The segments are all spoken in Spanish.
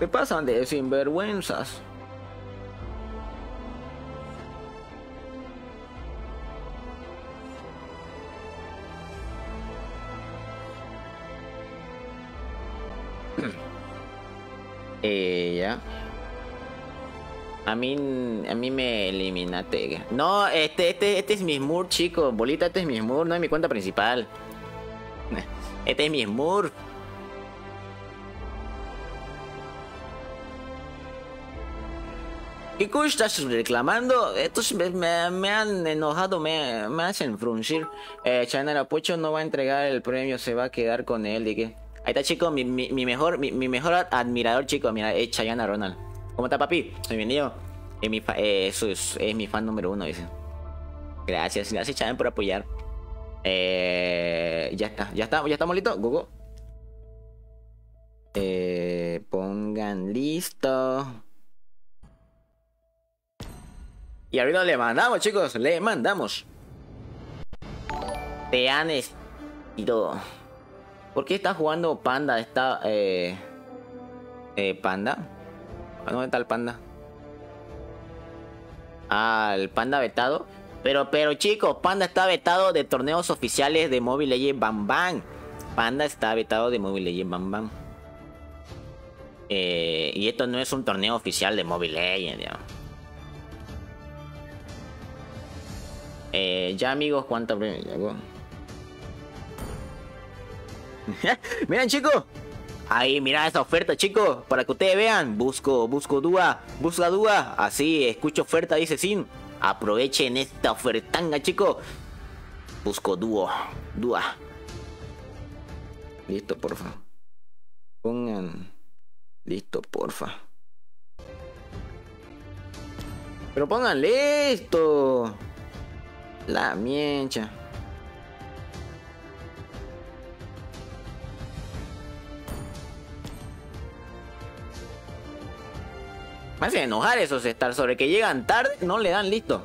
¿Qué pasan de sinvergüenzas? ya. A mí, a mí me eliminaste. No, este, este, este es mi Smurf, chico. Bolita, este es mi Smurf, no es mi cuenta principal. Este es mi Smurf. ¿Qué cosa estás reclamando? Estos me, me, han enojado, me, me hacen fruncir. Eh, Chanel Apucho no va a entregar el premio, se va a quedar con él. ¿de qué? Ahí está, chico, mi, mi, mejor, mi, mejor admirador, chico. Mira, es Chayana Ronald. ¿Cómo está, papi? Bienvenido. Es mi, fa eh, es, es, mi fan número uno, dice. Gracias, gracias, Chayan, por apoyar. Eh, ya está, ya está, ya estamos listos. Google. Eh, pongan listo. Y ahorita le mandamos, chicos, le mandamos. Te han ido. ¿Por qué está jugando Panda? Está. Eh, eh, ¿Panda? ¿Dónde está el Panda? Ah, Panda vetado. Pero, pero chicos, Panda está vetado de torneos oficiales de Mobile Legends Bam Bam. Panda está vetado de Mobile Legends Bam Bam. Eh, y esto no es un torneo oficial de Mobile Legends, digamos. Eh, ya amigos, ¿cuánto llegó? Miren chicos. Ahí, mira esa oferta, chicos. Para que ustedes vean. Busco, busco dúa. Busca dúa. Así, escucho oferta, dice Sin. Aprovechen esta ofertanga, chicos. Busco dúo. Dúa. Listo, porfa. Pongan. Listo, porfa. Pero pongan listo. La miencha. Me hace enojar esos estar sobre que llegan tarde, no le dan listo.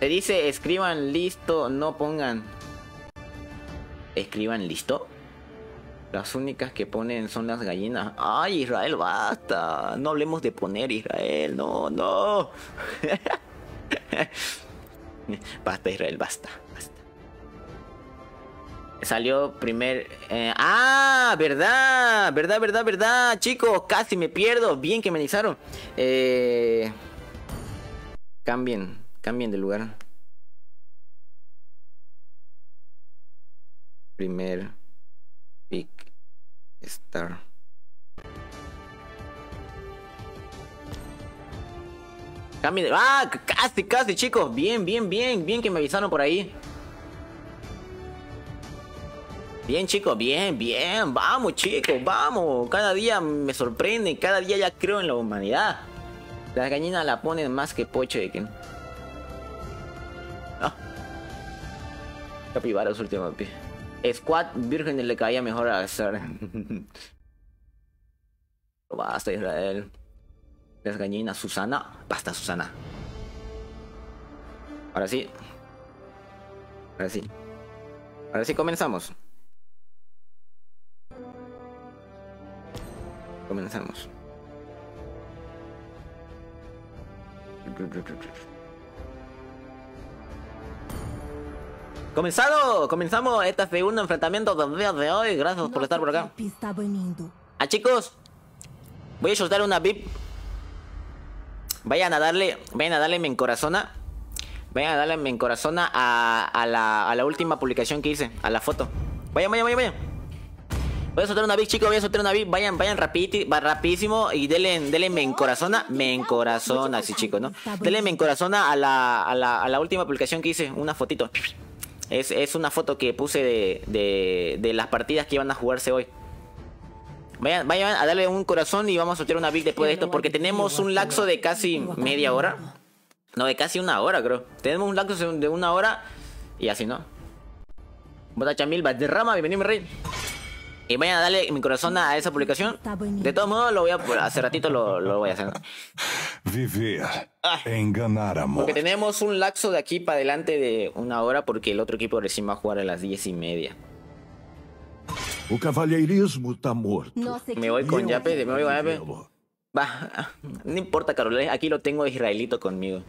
Se dice escriban listo, no pongan. ¿Escriban listo? Las únicas que ponen son las gallinas. Ay, Israel, basta. No hablemos de poner Israel, no, no. basta, Israel, basta, basta. Salió primer... Eh, ah, verdad, verdad, verdad, verdad. Chicos, casi me pierdo. Bien que me avisaron. Eh, cambien, cambien de lugar. Primer pick star. Ah, casi, casi, chicos. Bien, bien, bien, bien que me avisaron por ahí. Bien chicos, bien, bien, vamos chicos, vamos. Cada día me sorprende, cada día ya creo en la humanidad. Las gallinas la ponen más que pocho de que... Capibaras último pie. Squad Virgen le caía mejor a hacer. Basta Israel. Las gallinas, Susana. Basta Susana. Ahora sí. Ahora sí. Ahora sí comenzamos. Comenzamos. Comenzado, comenzamos este segundo enfrentamiento del día de hoy. Gracias por estar por acá. Ah, chicos, voy a soltar una VIP. Vayan a darle, vayan a darle en corazona. Vayan a darle en corazona a, a, la, a la última publicación que hice, a la foto. Vayan, vayan, vayan, vayan. Voy a soltar una big, chicos. Voy a soltar una big. Vayan, vayan rapidísimo y denle, denle me encorazona. Me encorazona, así chicos, ¿no? Denle me encorazona a la, a, la, a la última publicación que hice. Una fotito. Es, es una foto que puse de, de, de las partidas que iban a jugarse hoy. Vayan, vayan a darle un corazón y vamos a soltar una big después de esto. Porque tenemos un laxo de casi media hora. No, de casi una hora, creo. Tenemos un laxo de una hora y así, ¿no? Bota Chamil, derrama, bienvenido, mi rey. Y vayan a darle mi corazón a esa publicación. De todos modos, lo voy a hace ratito lo, lo voy a hacer. Vivir, enganar amor. Porque tenemos un laxo de aquí para adelante de una hora porque el otro equipo recién va a jugar a las diez y media. O cavalheirismo está morto. Me voy con Yape, me voy con Yape. Va, no importa, Carolina. Aquí lo tengo Israelito conmigo.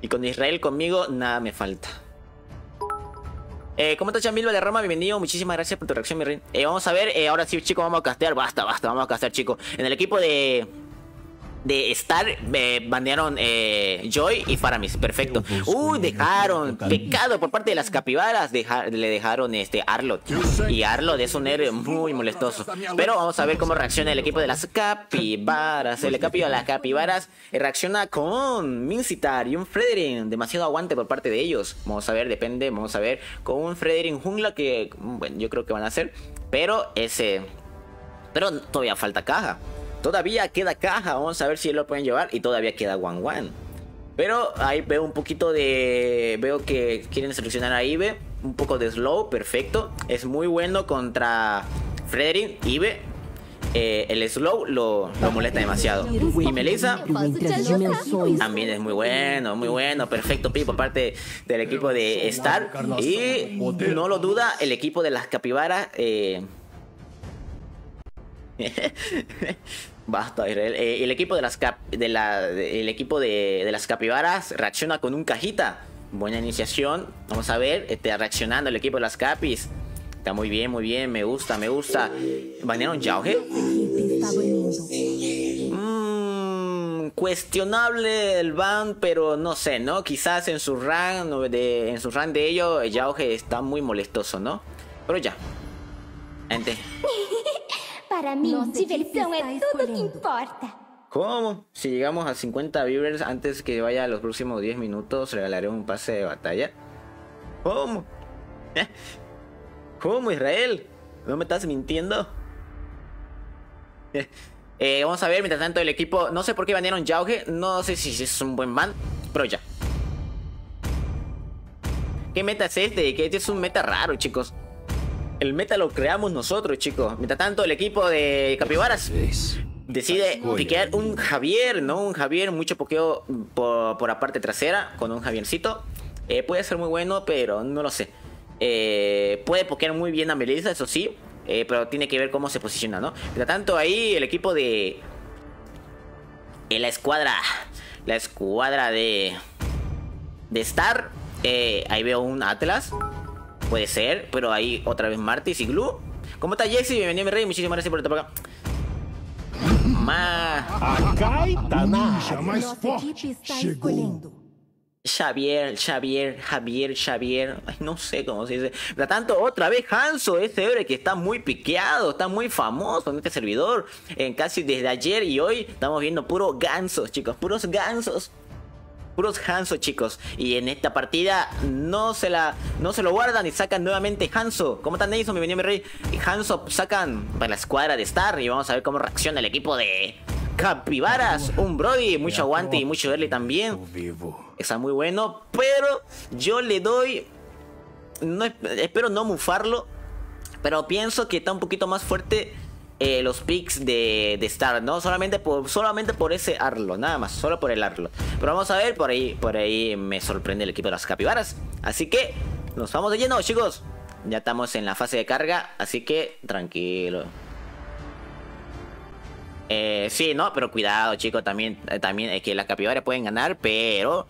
Y con Israel conmigo, nada me falta. Eh, ¿Cómo estás, Chamil de Roma? Bienvenido, muchísimas gracias por tu reacción, mi rey. Eh, vamos a ver, eh, ahora sí, chicos, vamos a castear. Basta, basta, vamos a castear, chicos. En el equipo de de Star eh, bandearon eh, Joy y Faramis. Perfecto. Uy, dejaron. Pecado por parte de las capibaras. le dejaron este Arlot. Y Arlot es un héroe muy molestoso. Pero vamos a ver cómo reacciona el equipo de las capibaras. El equipo de las capibaras reacciona con Mincitar y un Frederick. Demasiado aguante por parte de ellos. Vamos a ver, depende. Vamos a ver. Con un Frederick jungla que, bueno, yo creo que van a hacer. Pero ese. Pero todavía falta caja. Todavía queda caja, vamos a ver si lo pueden llevar. Y todavía queda One One. Pero ahí veo un poquito de... Veo que quieren seleccionar a Ibe. Un poco de slow, perfecto. Es muy bueno contra Frederick, Ibe. Eh, el slow lo, lo, molesta demasiado. Y Melissa también es muy bueno, muy bueno, perfecto pipo, parte del equipo de Star. Y no lo duda, el equipo de las capibaras. Eh, Basta, Israel. Eh, el equipo de las de la, el equipo de, las capibaras reacciona con un cajita. Buena iniciación. Vamos a ver. Está reaccionando el equipo de las capis. Está muy bien, muy bien. Me gusta, me gusta. ¿Banearon Yauge? Mm, cuestionable el ban, pero no sé, ¿no? Quizás en su run de, en su de ello, Yauge está muy molestoso, ¿no? Pero ya. Gente. Para mí, diversión es todo que importa. ¿Cómo? Si llegamos a 50 viewers antes que vaya a los próximos 10 minutos, regalaré un pase de batalla. ¿Cómo? ¿Cómo, Israel? ¿No me estás mintiendo? Eh, vamos a ver, mientras tanto el equipo... No sé por qué banearon Yauge. No sé si es un buen ban, pero ya. ¿Qué meta es este? Que este es un meta raro, chicos. El meta lo creamos nosotros, chicos. Mientras tanto, el equipo de Capibaras decide piquear un Javier, ¿no? Un Javier, mucho pokeo por, la parte trasera, con un Javiercito. Eh, puede ser muy bueno, pero no lo sé. Eh, puede pokear muy bien a Melissa, eso sí. Eh, pero tiene que ver cómo se posiciona, ¿no? Mientras tanto, ahí el equipo de... la escuadra... La escuadra de... De Star. ahí veo un Atlas. Puede ser, pero ahí otra vez Martis y Glue. ¿Cómo está Jesse? Bienvenido mi rey, muchísimas gracias por estar por acá. Ma. Xavier, Xavier, Javier, Xavier, Ay, no sé cómo se dice. Por tanto, otra vez Hanso, ese héroe que está muy piqueado, está muy famoso en este servidor. En casi desde ayer y hoy estamos viendo puros gansos, chicos, puros gansos puros Hanzo, chicos. Y en esta partida no se la no se lo guardan y sacan nuevamente Hanzo. ¿Cómo están Nelson? Bienvenido mi rey. Y Hanzo sacan para la escuadra de Star y vamos a ver cómo reacciona el equipo de Capibaras. Un Brody, mucho aguante y mucho early también. Está muy bueno, pero yo le doy espero no mufarlo, pero pienso que está un poquito más fuerte eh, los picks de, de, Star, ¿no? Solamente por, solamente por ese Arlo, nada más, solo por el Arlo. Pero vamos a ver, por ahí, por ahí me sorprende el equipo de las capibaras. Así que nos vamos de lleno, chicos. Ya estamos en la fase de carga, así que tranquilo. Eh, sí, no, pero cuidado, chicos, también, eh, también es que las capibaras pueden ganar, pero...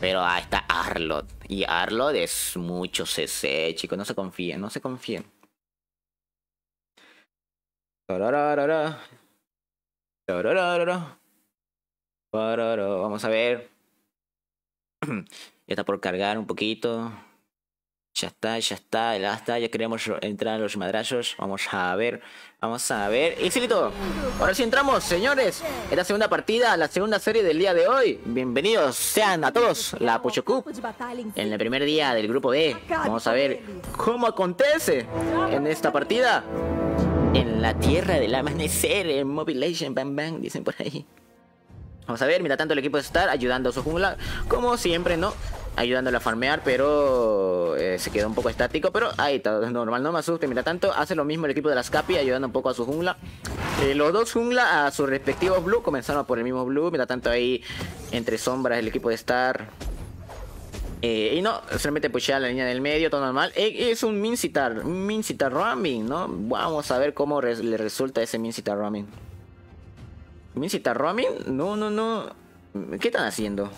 Pero ahí está Arlot. Y Arlot es mucho CC, chicos, no se confíen, no se confíen. Vamos a ver. ya está por cargar un poquito. Ya está, ya está, ya está, ya queremos entrar a los madrazos. Vamos a ver, vamos a ver. Listo. Ahora sí entramos, señores. Esta segunda partida, la segunda serie del día de hoy. Bienvenidos sean a todos, la Pocho Cup. En el primer día del grupo B. Vamos a ver cómo acontece en esta partida en la tierra del amanecer, en Mobilation, bam bam, dicen por ahí. Vamos a ver, mira tanto el equipo de Star ayudando a su jungla, como siempre, ¿no? Ayudándole a farmear, pero eh, se quedó un poco estático, pero ahí está, normal, no me asuste. Mira tanto, hace lo mismo el equipo de las Capi, ayudando un poco a su jungla. Eh, los dos jungla a sus respectivos blue, comenzaron por el mismo blue, mira tanto ahí entre sombras el equipo de Star eh, y no, solamente pushea la línea del medio, todo normal. Eh, es un Mincitar, Mincitar Roaming, ¿no? Vamos a ver cómo le resulta ese Mincitar Roaming. ¿Mincita Roaming? No, no, no. ¿Qué están haciendo?